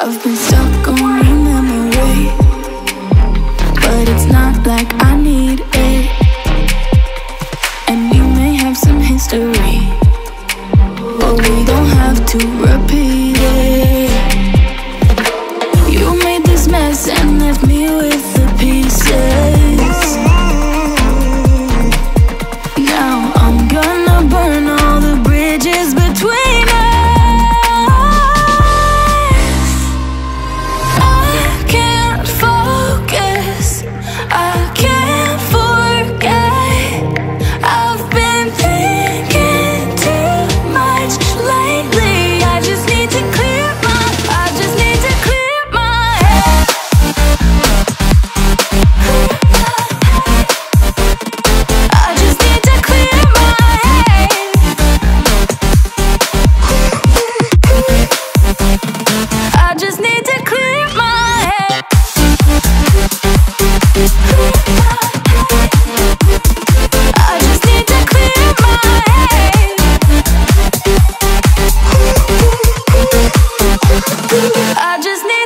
I've been stuck on your memory, but it's not like I need I just need